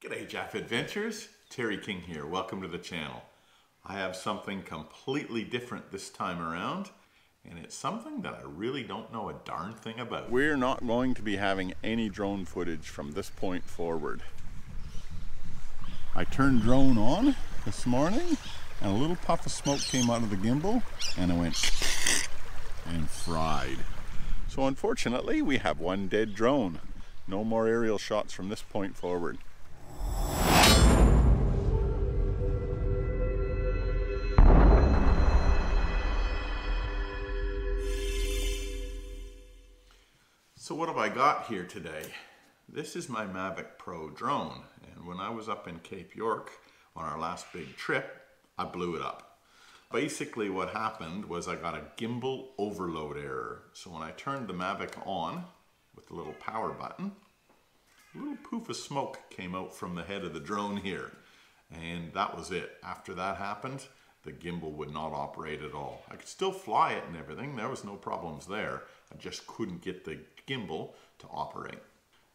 G'day Jafffa Adventures, Terry King here. Welcome to the channel. I have something completely different this time around and it's something that I really don't know a darn thing about. We're not going to be having any drone footage from this point forward. I turned drone on this morning and a little puff of smoke came out of the gimbal and it went and fried. So unfortunately we have one dead drone. No more aerial shots from this point forward. I got here today? This is my Mavic Pro drone. And when I was up in Cape York on our last big trip, I blew it up. Basically what happened was I got a gimbal overload error. So when I turned the Mavic on with the little power button, a little poof of smoke came out from the head of the drone here. And that was it. After that happened, the gimbal would not operate at all. I could still fly it and everything. There was no problems there. I just couldn't get the gimbal to operate.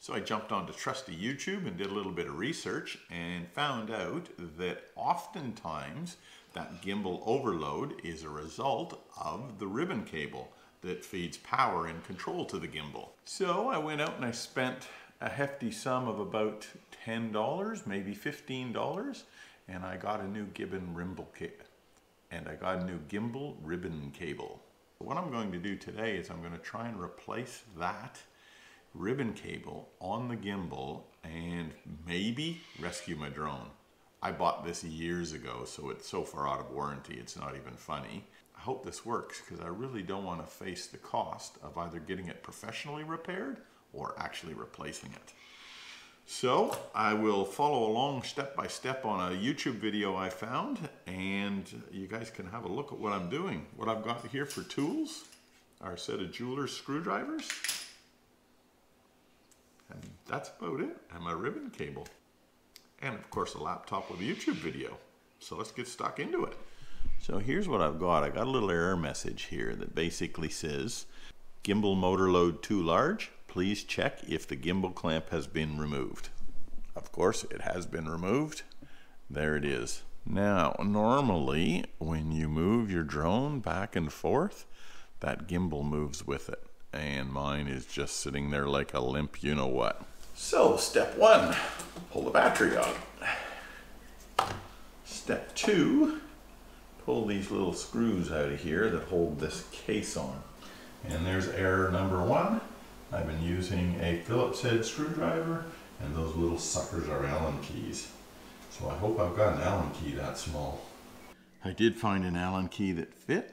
So I jumped onto trusty YouTube and did a little bit of research and found out that oftentimes that gimbal overload is a result of the ribbon cable that feeds power and control to the gimbal. So I went out and I spent a hefty sum of about $10, maybe $15, and I got a new gimbal ribbon and I got a new gimbal ribbon cable. What I'm going to do today is I'm going to try and replace that ribbon cable on the gimbal and maybe rescue my drone. I bought this years ago, so it's so far out of warranty, it's not even funny. I hope this works because I really don't want to face the cost of either getting it professionally repaired or actually replacing it. So I will follow along step by step on a YouTube video I found and you guys can have a look at what I'm doing. What I've got here for tools are a set of jeweler's screwdrivers and that's about it and my ribbon cable and of course a laptop with a YouTube video. So let's get stuck into it. So here's what I've got. I got a little error message here that basically says gimbal motor load too large please check if the gimbal clamp has been removed. Of course, it has been removed. There it is. Now, normally, when you move your drone back and forth, that gimbal moves with it. And mine is just sitting there like a limp you know what. So, step one, pull the battery out. Step two, pull these little screws out of here that hold this case on. And there's error number one. I've been using a Phillips head screwdriver and those little suckers are Allen keys. So I hope I've got an Allen key that small. I did find an Allen key that fit.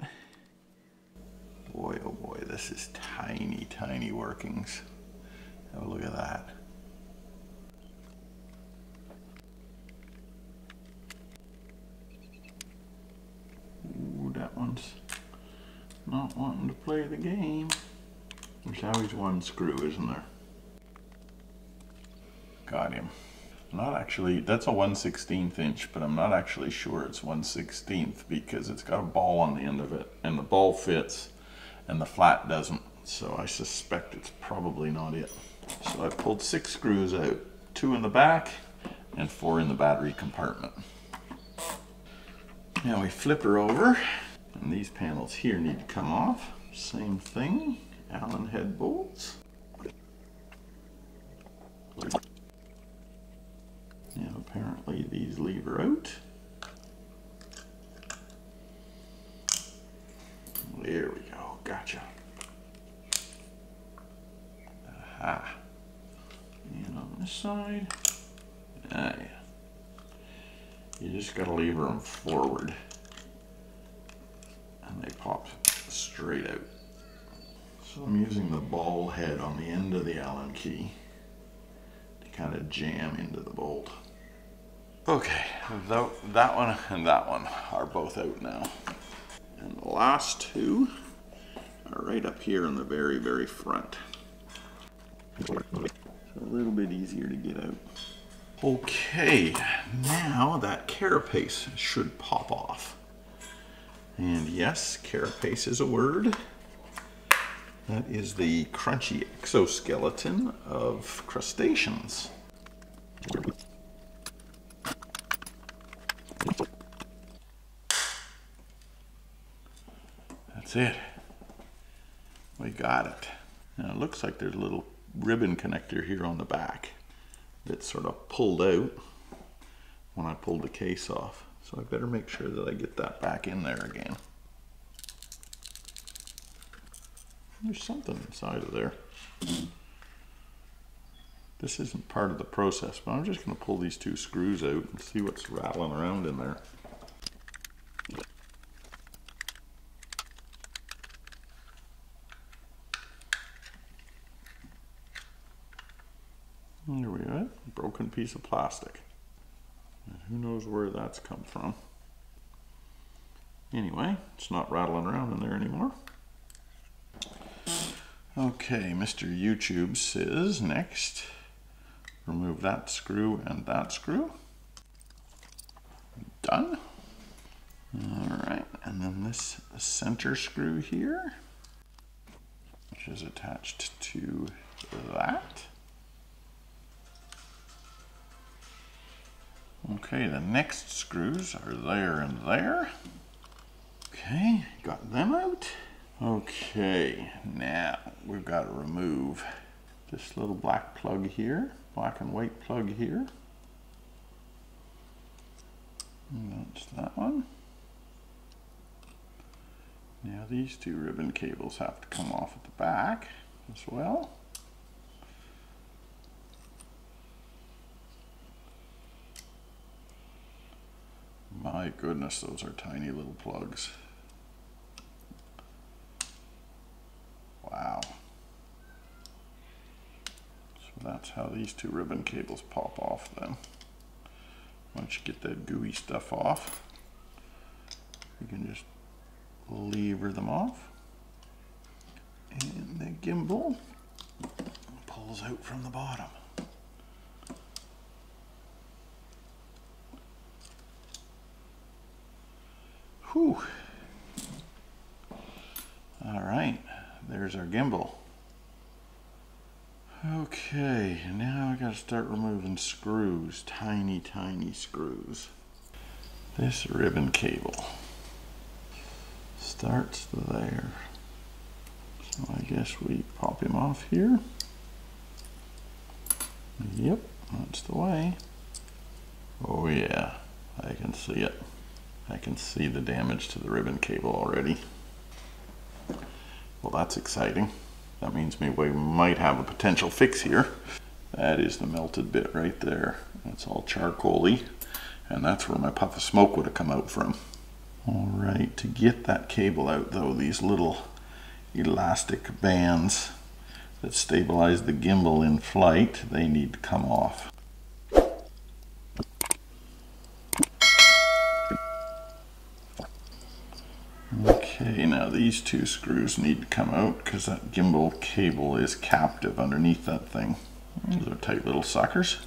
Boy, oh boy, this is tiny, tiny workings. Have a look at that. Ooh, that one's not wanting to play the game. There's always one screw, isn't there? Got him. Not actually, that's a 1 16th inch, but I'm not actually sure it's 1 16th because it's got a ball on the end of it and the ball fits and the flat doesn't. So I suspect it's probably not it. So I pulled six screws out, two in the back and four in the battery compartment. Now we flip her over and these panels here need to come off. Same thing. Allen head bolts. Now apparently these lever out. There we go, gotcha. Aha. And on this side, ah yeah. You just gotta lever them forward and they pop straight out. So I'm using the ball head on the end of the Allen key to kind of jam into the bolt. Okay, that, that one and that one are both out now. And the last two are right up here in the very, very front. A little bit easier to get out. Okay, now that carapace should pop off. And yes, carapace is a word. That is the crunchy exoskeleton of crustaceans. That's it. We got it. Now it looks like there's a little ribbon connector here on the back that sort of pulled out when I pulled the case off. So I better make sure that I get that back in there again. There's something inside of there. This isn't part of the process, but I'm just going to pull these two screws out and see what's rattling around in there. There we go, broken piece of plastic. And who knows where that's come from. Anyway, it's not rattling around in there anymore. Okay, Mr. YouTube says next, remove that screw and that screw. Done. All right, and then this center screw here, which is attached to that. Okay, the next screws are there and there. Okay, got them out. Okay, now we've got to remove this little black plug here, black and white plug here. And that's that one. Now these two ribbon cables have to come off at the back as well. My goodness, those are tiny little plugs. Wow. So that's how these two ribbon cables pop off then. Once you get that gooey stuff off, you can just lever them off. And the gimbal pulls out from the bottom. Whew. All right, there's our gimbal. Okay, now I gotta start removing screws, tiny, tiny screws. This ribbon cable starts there. So I guess we pop him off here. Yep, that's the way. Oh yeah, I can see it. I can see the damage to the ribbon cable already. Well, that's exciting. That means me we might have a potential fix here. That is the melted bit right there. That's all charcoaly, and that's where my puff of smoke would have come out from. All right, to get that cable out though, these little elastic bands that stabilize the gimbal in flight, they need to come off. Okay, now these two screws need to come out because that gimbal cable is captive underneath that thing. Those are tight little suckers.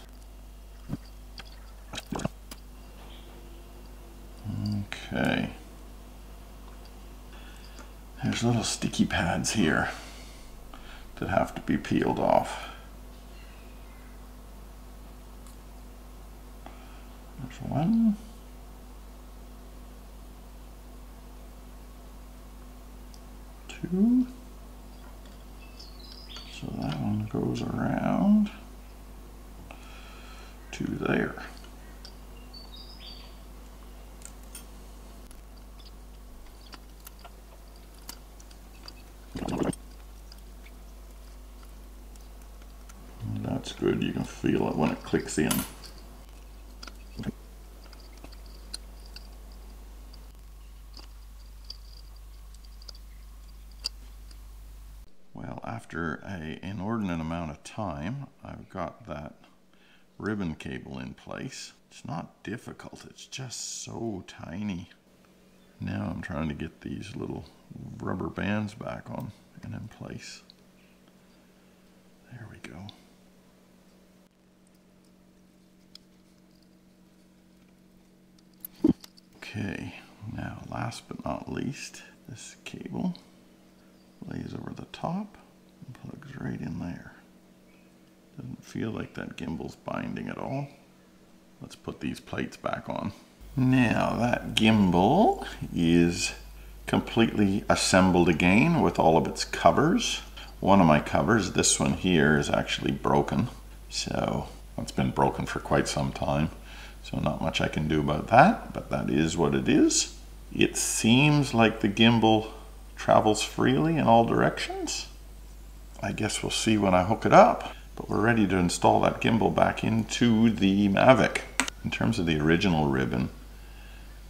Okay. There's little sticky pads here that have to be peeled off. There's one. Two. So that one goes around to there. That's good, you can feel it when it clicks in. after a inordinate amount of time, I've got that ribbon cable in place. It's not difficult, it's just so tiny. Now I'm trying to get these little rubber bands back on and in place. There we go. Okay, now last but not least, this cable lays over the top and plugs right in there. Doesn't feel like that gimbal's binding at all. Let's put these plates back on. Now that gimbal is completely assembled again with all of its covers. One of my covers, this one here, is actually broken. So it's been broken for quite some time. So not much I can do about that, but that is what it is. It seems like the gimbal travels freely in all directions. I guess we'll see when I hook it up. But we're ready to install that gimbal back into the Mavic. In terms of the original ribbon,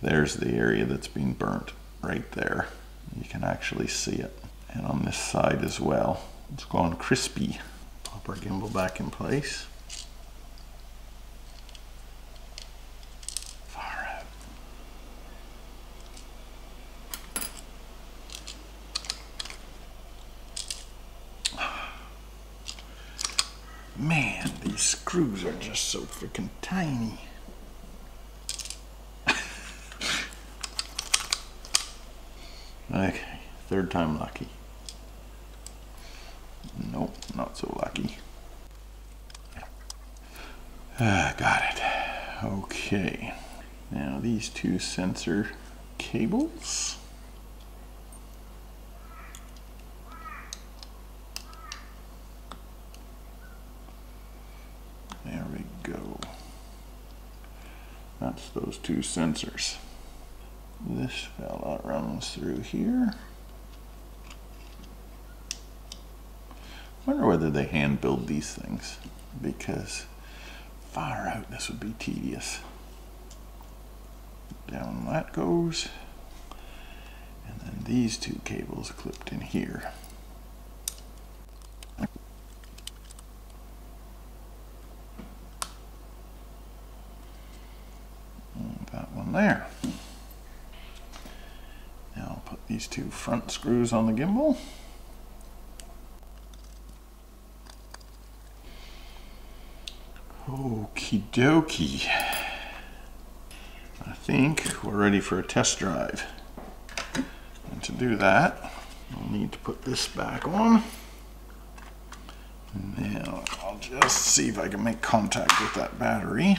there's the area that's been burnt right there. You can actually see it. And on this side as well. It's gone crispy. Pop our gimbal back in place. Man, these screws are just so freaking tiny. okay, third time lucky. Nope, not so lucky. Ah, got it. Okay. Now these two sensor cables. There we go. That's those two sensors. This fella runs through here. wonder whether they hand build these things because far out this would be tedious. Down that goes. And then these two cables clipped in here. that one there. Now I'll put these two front screws on the gimbal. Okie dokie. I think we're ready for a test drive. And to do that, I'll need to put this back on. Now I'll just see if I can make contact with that battery.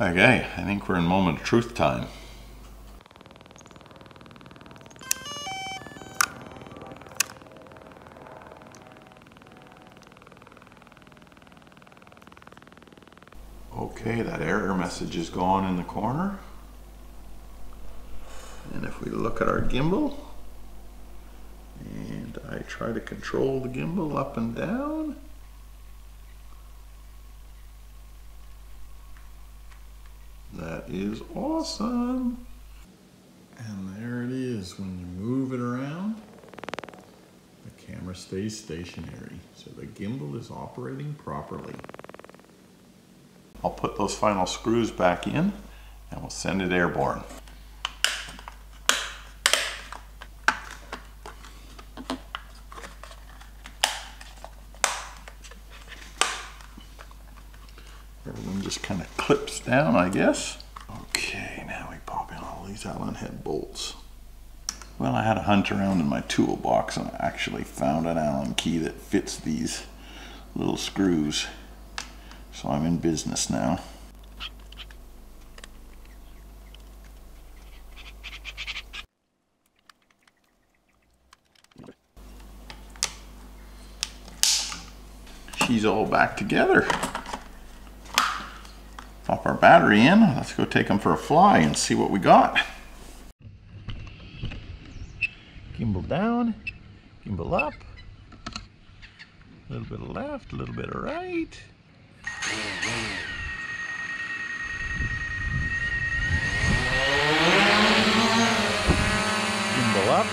Okay, I think we're in moment of truth time. Okay, that error message is gone in the corner. And if we look at our gimbal, and I try to control the gimbal up and down, That is awesome. And there it is. When you move it around, the camera stays stationary. So the gimbal is operating properly. I'll put those final screws back in and we'll send it airborne. Everything just kind of clips down, I guess. Okay, now we pop in all these Allen head bolts. Well, I had a hunt around in my toolbox and I actually found an Allen key that fits these little screws. So I'm in business now. She's all back together. Pop our battery in. Let's go take them for a fly and see what we got. Gimbal down, gimbal up. A little bit of left, a little bit of right. Gimbal up.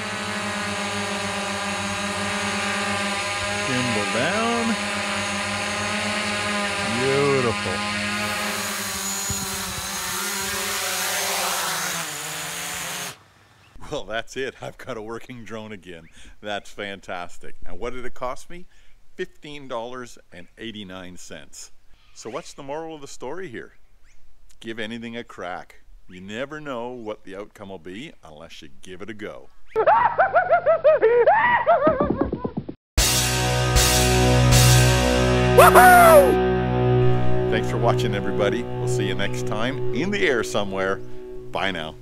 Gimbal down. Beautiful. Well, that's it. I've got a working drone again. That's fantastic. And what did it cost me? $15.89. So what's the moral of the story here? Give anything a crack. You never know what the outcome will be unless you give it a go. Thanks for watching everybody. We'll see you next time in the air somewhere. Bye now.